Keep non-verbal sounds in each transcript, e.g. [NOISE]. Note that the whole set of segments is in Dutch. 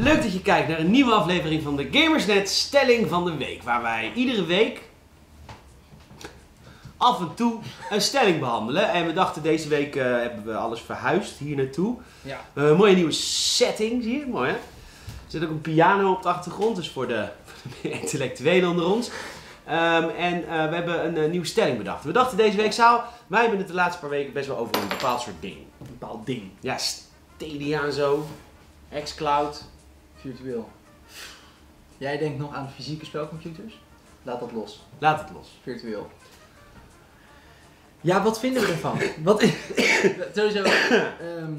Leuk dat je kijkt naar een nieuwe aflevering van de Gamersnet Stelling van de Week. Waar wij iedere week af en toe een stelling behandelen. En we dachten deze week eh, hebben we alles verhuisd hier naartoe. Ja. Eh, mooie nieuwe setting, zie je? Mooi hè? Er zit ook een piano op de achtergrond, dus voor de, [LAUGHS] voor de intellectuelen onder ons. Ehm, en eh, we hebben een nieuwe stelling bedacht. We dachten deze week zou, wij hebben het de laatste paar weken best wel over een bepaald soort ding. Een bepaald ding. Ja, Stadia en zo, xCloud. Virtueel. Jij denkt nog aan fysieke spelcomputers? Laat dat los. Laat het los. Virtueel. Ja, wat vinden we ervan? [LAUGHS] wat, [LAUGHS] sowieso, ehm,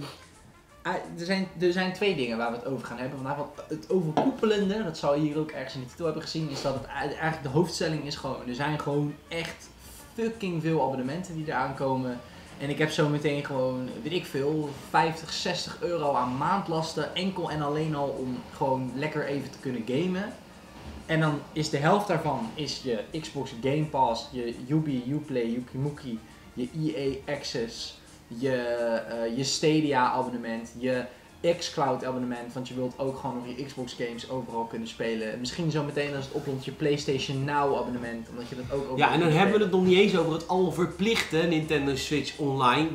ah, er, zijn, er zijn twee dingen waar we het over gaan hebben vandaag. Het overkoepelende, dat zou je hier ook ergens in de titel hebben gezien, is dat het ei- eigenlijk de hoofdstelling is gewoon, er zijn gewoon echt fucking veel abonnementen die eraan komen. En ik heb zo meteen gewoon, weet ik veel, 50, 60 euro aan maandlasten. Enkel en alleen al om gewoon lekker even te kunnen gamen. En dan is de helft daarvan is je Xbox Game Pass, je Ubi, Uplay, Yukimuki, je EA Access, je, eh, je Stadia abonnement, je xCloud abonnement. Want je wilt ook gewoon nog je Xbox games overal kunnen spelen. Misschien zo meteen als het oplont je PlayStation Now abonnement, omdat je dat ook overal Ja, en dan hebben we het nog niet eens over het al verplichte Nintendo Switch Online,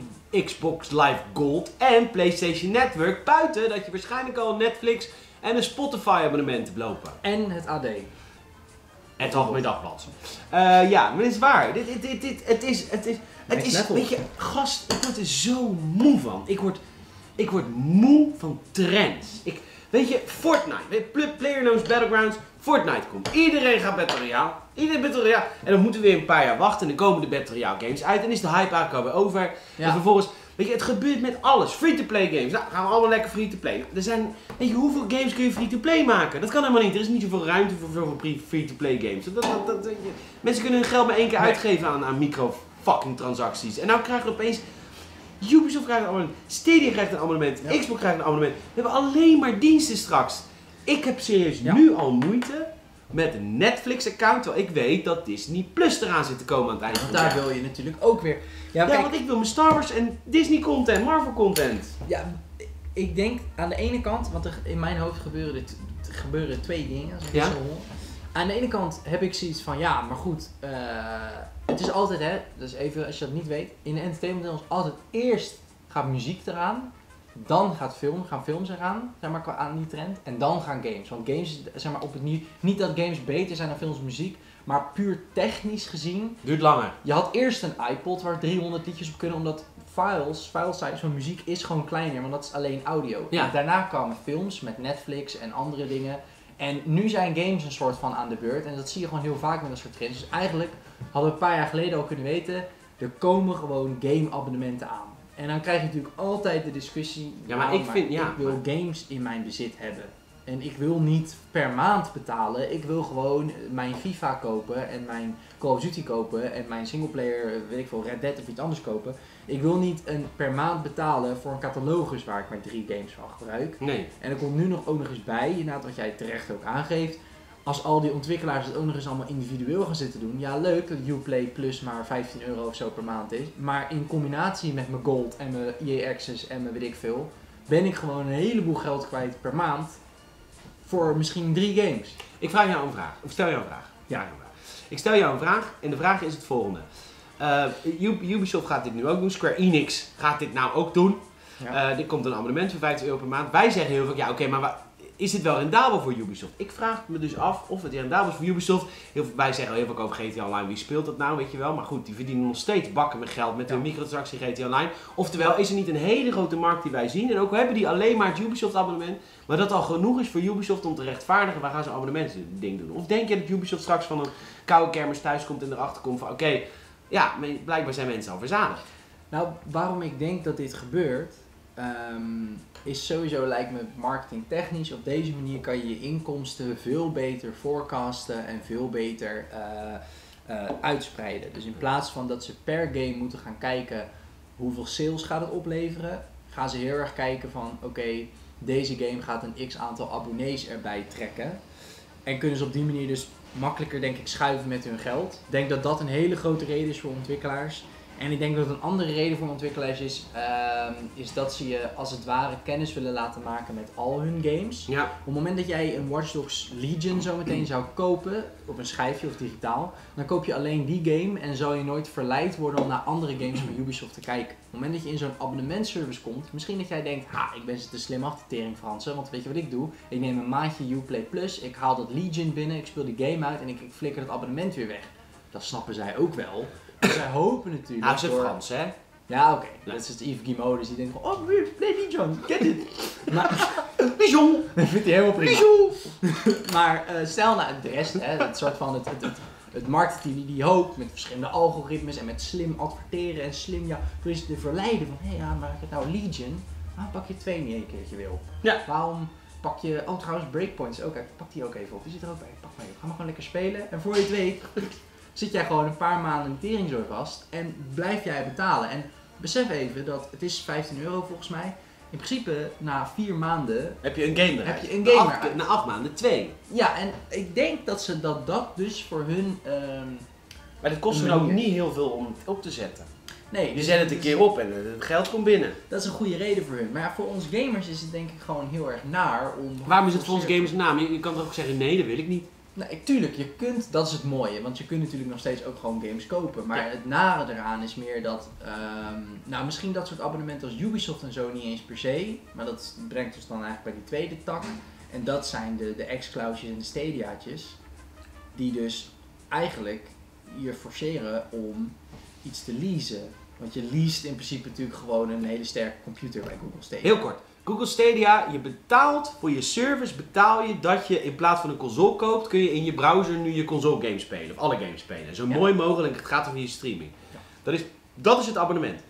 Xbox Live Gold en PlayStation Network. Buiten dat je waarschijnlijk al Netflix en een Spotify abonnement hebt lopen. En het AD. Het Algemeen Dagblad. Eh, ja, maar dit is waar. Dit, dit, dit, dit- het is, het is, het is, level. weet je, gast, ik word er zo moe van. Ik word, ik word moe van trends. Ik, weet je, Fortnite, weet PlayerUnknown's Battlegrounds, Fortnite komt. Iedereen gaat Battle Royale. Iedereen Battle Royale. En dan moeten we weer een paar jaar wachten en dan komen de Battle Royale games uit. En is de hype eigenlijk alweer over. Ja. En vervolgens, weet je, het gebeurt met alles. Free-to-play games. Nou, gaan we allemaal lekker free-to-play. Er zijn, weet je, hoeveel games kun je free-to-play maken? Dat kan helemaal niet. Er is niet zoveel ruimte voor veel free- free-to-play games. Dat, dat. Mensen kunnen hun geld maar één keer Nee. uitgeven aan, aan micro-fucking transacties. En nou krijgen we opeens... Ubisoft krijgt een abonnement. Stadia krijgt een abonnement. Ja. Xbox krijgt een abonnement. We hebben alleen maar diensten straks. Ik heb serieus Ja. nu al moeite met een Netflix-account. Terwijl ik weet dat Disney Plus eraan zit te komen aan het eind Want daar jaar. wil je natuurlijk ook weer. Ja, Ja, kijk, want ik wil mijn Star Wars en Disney content, Marvel content. Ja, ik denk aan de ene kant, want er, in mijn hoofd gebeuren, gebeuren twee dingen. Als ik Ja? zo hoor. Aan de ene kant heb ik zoiets van, ja, maar goed, eh, het is altijd, hè, dus even als je dat niet weet, in de entertainment is altijd eerst gaat muziek eraan, dan gaat film, gaan films eraan, zeg maar, qua aan die trend, en dan gaan games. Want games, zeg maar, op het nieuw, niet dat games beter zijn dan films muziek, maar puur technisch gezien Duurt langer. je had eerst een iPod waar 300 liedjes op kunnen, omdat files, file size van muziek is gewoon kleiner, want dat is alleen audio. Ja. En daarna kwamen films met Netflix en andere dingen. En nu zijn games een soort van aan de beurt. En dat zie je gewoon heel vaak met dat soort trends. Dus eigenlijk hadden we een paar jaar geleden al kunnen weten, er komen gewoon game abonnementen aan. En dan krijg je natuurlijk altijd de discussie, Ja, maar nou, ik vind- ja, ik wil games in mijn bezit hebben. En ik wil niet per maand betalen. Ik wil gewoon mijn FIFA kopen en mijn Call of Duty kopen en mijn singleplayer, weet ik veel, Red Dead of iets anders kopen. Ik wil niet een per maand betalen voor een catalogus waar ik maar drie games van gebruik. Nee. En er komt nu nog ook nog eens bij, inderdaad wat jij terecht ook aangeeft. Als al die ontwikkelaars het ook nog eens allemaal individueel gaan zitten doen. Ja, leuk dat Uplay Plus maar 15 euro of zo per maand is. Maar in combinatie met mijn Gold en mijn EA Access en mijn weet ik veel. Ben ik gewoon een heleboel geld kwijt per maand. Voor misschien drie games. Ik vraag jou een vraag. Of stel jou een vraag. Ja. Een vraag. Ik stel jou een vraag en de vraag is het volgende. Eh, U- Ubisoft gaat dit nu ook doen. Square Enix gaat dit nou ook doen. Ja. Eh, dit komt een abonnement van 50 euro per maand. Wij zeggen heel vaak, ja oké, maar wa- is dit wel rendabel voor Ubisoft? Ik vraag me dus af of het rendabel is voor Ubisoft. Heel, wij zeggen heel vaak over GTA Online, wie speelt dat nou, weet je wel. Maar goed, die verdienen nog steeds bakken met geld met Ja. hun microtransactie GTA Online. Oftewel, is er niet een hele grote markt die wij zien. En ook hebben die alleen maar het Ubisoft abonnement. Maar dat al genoeg is voor Ubisoft om te rechtvaardigen, waar gaan ze abonnementsding doen? Of denk je dat Ubisoft straks van een koude kermis thuis komt en erachter komt van, oké, ja, blijkbaar zijn mensen al verzadigd. Nou, waarom ik denk dat dit gebeurt, ehm, is sowieso lijkt me marketingtechnisch. Op deze manier kan je je inkomsten veel beter forecasten en veel beter eh, eh, uitspreiden. Dus in plaats van dat ze per game moeten gaan kijken hoeveel sales gaat het opleveren, gaan ze heel erg kijken van oké, deze game gaat een x aantal abonnees erbij trekken. En kunnen ze op die manier dus makkelijker denk ik schuiven met hun geld. Ik denk dat dat een hele grote reden is voor ontwikkelaars. En ik denk dat een andere reden voor ontwikkelaars is, eh, ehm, is dat ze je als het ware kennis willen laten maken met al hun games. Ja, Op het moment dat jij een Watch Dogs Legion zometeen zou kopen, op een schijfje of digitaal, dan koop je alleen die game en zal je nooit verleid worden om naar andere games van Ubisoft te kijken. Op het moment dat je in zo'n abonnementservice komt, misschien dat jij denkt, ha, ik ben ze te slim af te tering Fransen, want weet je wat ik doe? Ik neem een maandje Uplay Plus, ik haal dat Legion binnen, ik speel die game uit en ik, ik flikker het abonnement weer weg. Dat snappen zij ook wel. Dus zij hopen natuurlijk. nou, ze door- Frans, hè? Ja, oké. Ja. Dat is het Yves Guillemot, dus die denkt van, oh, play Legion, get it. [LAUGHS] maar [LAUGHS] Bijon! [LAUGHS] dat vindt hij helemaal prima. Bijon! Maar eh, stel nou de rest, hè, het soort van het, het, het, het marketing die die hoopt met verschillende algoritmes en met slim adverteren en slim ja, dus te verleiden van hé hey, ja, maar ik het nou Legion, waarom pak je twee niet een keertje weer op? Ja. Waarom pak je, oh trouwens Breakpoints ook, ik pak die ook even op, die zit er ook bij, pak maar even, ga maar gewoon lekker spelen en voor je het weet zit jij gewoon een paar maanden in teringzooi vast en blijf jij betalen. En besef even dat het is 15 euro volgens mij. In principe na vier maanden Heb je een game eruit? Heb je een Na game acht-. Na acht maanden twee. Ja, en ik denk dat ze dat, dat dus voor hun. ehm, Maar dat kost me ook niet heel veel om het op te zetten. nee, Je zet het een dus keer op en het geld komt binnen. Dat is een goede reden voor hun. Maar ja, voor ons gamers is het denk ik gewoon heel erg naar om. Waarom is het voor ons gamers? Je, je kan toch ook zeggen, nee, dat wil ik niet. Nee, tuurlijk, je kunt, dat is het mooie, want je kunt natuurlijk nog steeds ook gewoon games kopen. Maar Ja. het nare eraan is meer dat, ehm, nou misschien dat soort abonnementen als Ubisoft en zo niet eens per se, maar dat brengt ons dan eigenlijk bij die tweede tak. En dat zijn de, de X-Cloudjes en de Stadiaatjes, die dus eigenlijk je forceren om iets te leasen. Want je least in principe natuurlijk gewoon een hele sterke computer bij Google Stadia. Heel kort. Google Stadia, je betaalt voor je service, betaal je dat je in plaats van een console koopt, kun je in je browser nu je console games spelen. Of alle games spelen. Zo Ja. mooi mogelijk, het gaat over je streaming. Ja. Dat, is, dat is het abonnement.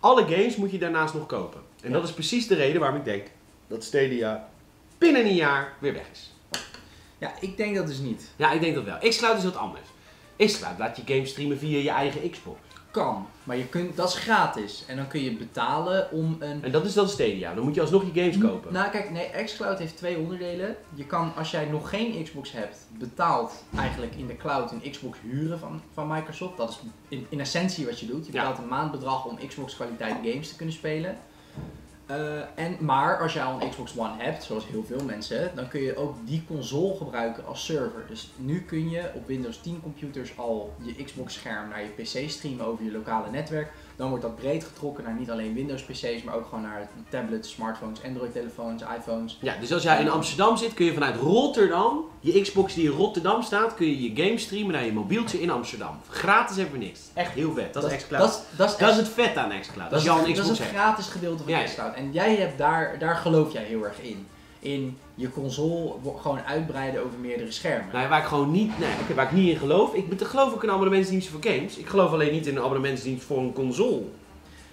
Alle games moet je daarnaast nog kopen. En Ja. dat is precies de reden waarom ik denk dat Stadia binnen een jaar weer weg is. Ja, ik denk dat dus niet. Ja, ik denk dat wel. Xcloud is wat anders. Xcloud laat je games streamen via je eigen Xbox. Kan, maar je kunt, dat is gratis. En dan kun je betalen om een En dat is dan Stadia. Dan moet je alsnog je games kopen. Nou kijk, nee, xCloud heeft twee onderdelen. Je kan, als jij nog geen Xbox hebt, betaald eigenlijk in de cloud een Xbox huren van, van Microsoft. Dat is in, in essentie wat je doet. Je Ja. betaalt een maandbedrag om Xbox kwaliteit games te kunnen spelen. Eh, en, maar als jij al een Xbox One hebt, zoals heel veel mensen, dan kun je ook die console gebruiken als server. Dus nu kun je op Windows 10 computers al je Xbox scherm naar je PC streamen over je lokale netwerk. Dan wordt dat breed getrokken naar niet alleen Windows PC's, maar ook gewoon naar tablets, smartphones, Android telefoons, iPhones. Ja, dus als jij in Amsterdam zit, kun je vanuit Rotterdam, je Xbox die in Rotterdam staat, kun je je game streamen naar je mobieltje in Amsterdam. Gratis en voor niks. Echt heel vet. Dat, is xCloud. Dat, is- dat is Dat is het vet aan xCloud. dat is, een dat is het gratis gedeelte van ja. xCloud. En jij hebt daar, daar geloof jij heel erg in. In je console wo- gewoon uitbreiden over meerdere schermen. Nou, waar ik gewoon niet, nee, waar ik niet in geloof. Ik geloof ook in een abonnementsdienst voor games. Ik geloof alleen niet in een abonnementsdienst voor een console.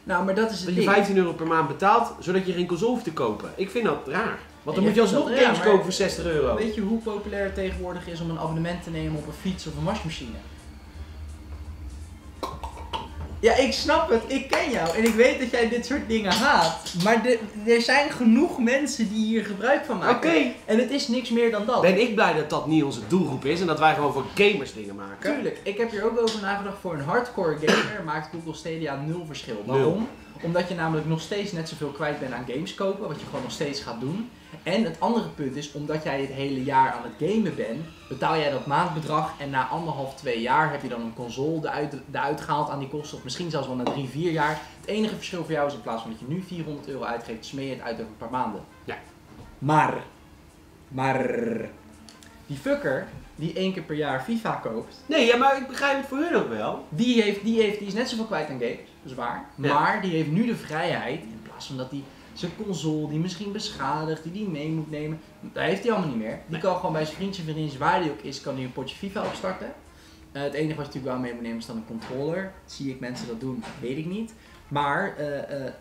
Nou, maar dat is het Dat je ding. 15 euro per maand betaalt, zodat je geen console hoeft te kopen. Ik vind dat raar. Want dan moet je alsnog games kopen voor 60 euro. Weet je hoe populair het tegenwoordig is om een abonnement te nemen op een fiets of een wasmachine? Ja, ik snap het. Ik ken jou. En ik weet dat jij dit soort dingen haat. Maar de- er zijn genoeg mensen die hier gebruik van Oké. maken. En het is niks meer dan dat. Ben ik blij dat dat niet onze doelgroep is en dat wij gewoon voor gamers dingen maken. Tuurlijk, ik heb hier ook over nagedacht. Voor een hardcore gamer maakt Google Stadia nul verschil. Waarom? Omdat je namelijk nog steeds net zoveel kwijt bent aan games kopen, wat je gewoon nog steeds gaat doen. En het andere punt is, omdat jij het hele jaar aan het gamen bent, betaal jij dat maandbedrag en na anderhalf, twee jaar heb je dan een console eruit, eruit gehaald aan die kosten. Of misschien zelfs wel na drie, vier jaar. Het enige verschil voor jou is in plaats van dat je nu 400 euro uitgeeft, smeer je het uit over een paar maanden. Ja. Maar, maar, die fucker die één keer per jaar FIFA koopt, Nee, ja, maar ik begrijp het voor hun ook wel. die, heeft, die, heeft, die is net zoveel kwijt aan games, dat is waar. Ja. Maar die heeft nu de vrijheid, in plaats van dat hij zijn console, die misschien beschadigt, die die mee moet nemen, dat heeft hij allemaal niet meer. Die Nee. kan gewoon bij zijn vriendje, vriendin, waar die ook is, kan hij een potje FIFA opstarten. Eh, het enige wat je natuurlijk wel mee moet nemen is dan een controller. Zie ik mensen dat doen, weet ik niet. Maar eh, eh,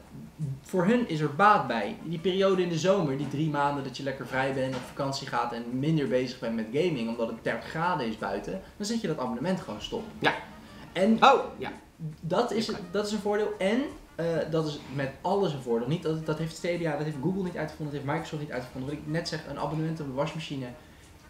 voor hun is er baat bij. Die periode in de zomer, die drie maanden dat je lekker vrij bent, op vakantie gaat en minder bezig bent met gaming, omdat het 30 graden is buiten, dan zet je dat abonnement gewoon stop. Ja. En Oh, ja. dat is, dat is een voordeel. En dat is met alles een voordeel. Niet, dat, dat heeft Stadia, dat heeft Google niet uitgevonden, dat heeft Microsoft niet uitgevonden. Wat ik net zeg, een abonnement op een wasmachine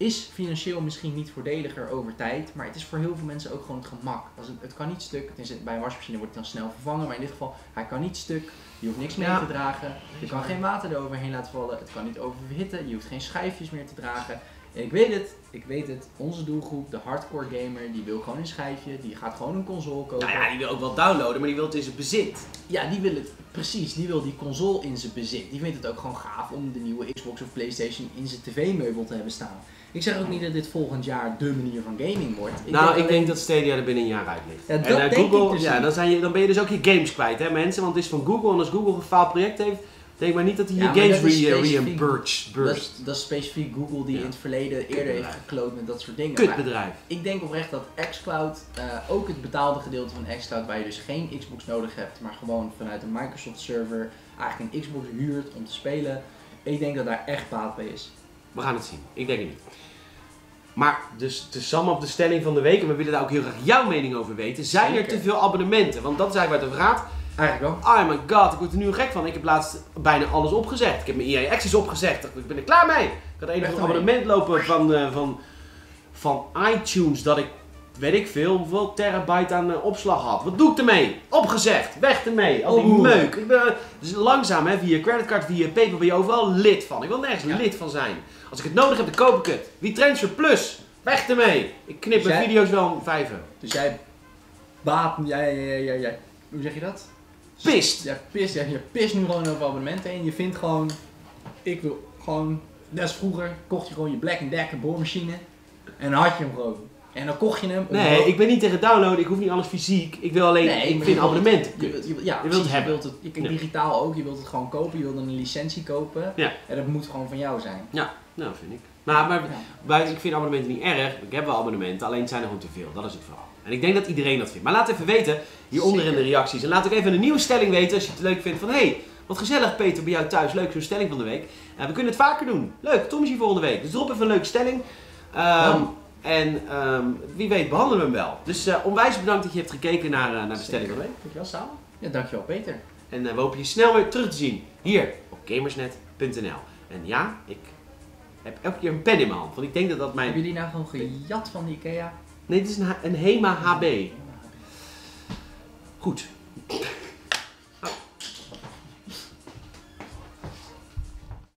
is financieel misschien niet voordeliger over tijd, maar het is voor heel veel mensen ook gewoon het gemak. Als het, het kan niet stuk, het is, bij een wasmachine wordt het dan snel vervangen, maar in dit geval, hij kan niet stuk, je hoeft niks mee Ja. te dragen, je kan geen water eroverheen laten vallen, het kan niet oververhitten, je hoeft geen schijfjes meer te dragen. En ik weet het, ik weet het, onze doelgroep, de hardcore gamer, die wil gewoon een schijfje, die gaat gewoon een console kopen. Nou ja, die wil ook wel downloaden, maar die wil het in zijn bezit. Ja, die wil het, precies, die wil die console in zijn bezit. Die vindt het ook gewoon gaaf om de nieuwe Xbox of Playstation in zijn tv-meubel te hebben staan. Ik zeg ook niet dat dit volgend jaar de manier van gaming wordt. nou, ik alleen- denk dat Stadia er binnen een jaar uit ligt. Ja, en denk Google, ik dus ja, dan, zijn je, dan ben je dus ook je games kwijt, hè mensen? Want het is van Google en als Google een faal project heeft, denk maar niet dat hij je maar games re- reimburst. dat, is, dat is specifiek Google die in het verleden eerder heeft gekloot met dat soort dingen. Maar Kutbedrijf. ik denk oprecht dat xCloud, eh, ook het betaalde gedeelte van xCloud, waar je dus geen Xbox nodig hebt, maar gewoon vanuit een Microsoft server eigenlijk een Xbox huurt om te spelen. Ik denk dat daar echt baat bij is. We gaan het zien. Ik denk het niet. Maar dus de sum op de stelling van de week, en we willen daar ook heel graag jouw mening over weten. Zijn er te veel abonnementen? Want dat is eigenlijk waar het over gaat. Eigenlijk wel. Oh my god, ik word er nu gek van. Ik heb laatst bijna alles opgezegd. Ik heb mijn EA Access opgezegd. Ik ben er klaar mee. Ik had een of abonnement lopen van, eh, van, van iTunes dat ik, weet ik veel, hoeveel terabyte aan eh, opslag had. Wat doe ik ermee? Opgezegd. Weg ermee. Al die Oeh. meuk. Ik ben, dus langzaam, hè, via creditcard, via PayPal ben je overal lid van. Ik wil nergens Ja. lid van zijn. Als ik het nodig heb, dan koop ik het. Wie Transfer Plus. Weg ermee. Ik knip Dus mijn jij- video's wel om euro. Dus jij baat, jij, jij, jij, jij, hoe zeg je dat? Pist. Jij pist, jij, je pist nu gewoon over abonnementen heen. Je vindt gewoon, ik wil gewoon, net als vroeger, kocht je gewoon je Black Decker boormachine en dan had je hem gewoon. En dan kocht je hem. Nee, ik ben niet tegen downloaden. Ik hoef niet alles fysiek. Ik wil alleen, Nee, ik maar vind je wilt- abonnementen Je wilt, je wilt- ja, Je wilt het hebben. Je wilt het, je Ja. digitaal ook, je wilt het gewoon kopen, je wilt een licentie kopen. Ja. En dat moet gewoon van jou zijn. Nou, vind ik. Maar, maar Ja. wij- ik vind abonnementen niet erg. Ik heb wel abonnementen, alleen het zijn er gewoon te veel. Dat is het vooral. En ik denk dat iedereen dat vindt. Maar laat even weten, hieronder in de reacties. En laat ook even een nieuwe stelling weten als je het leuk vindt. Van, hey, wat gezellig Peter bij jou thuis. Leuk zo'n stelling van de week. Eh, we kunnen het vaker doen. Leuk, Tom is hier volgende week. Dus drop even een leuke stelling. Ehm. En ehm, wie weet behandelen we hem wel. Dus eh, onwijs bedankt dat je hebt gekeken naar, eh, naar de stelling van de week. Dankjewel, Samen. Ja, dankjewel Peter. En we hopen je snel weer terug te zien hier op gamersnet.nl. En ja, ik heb elke keer een pen in mijn hand. Want ik denk dat dat mijn... Heb je die nou gewoon gejat van de Ikea? Nee, dit is een, een HEMA HB. Goed,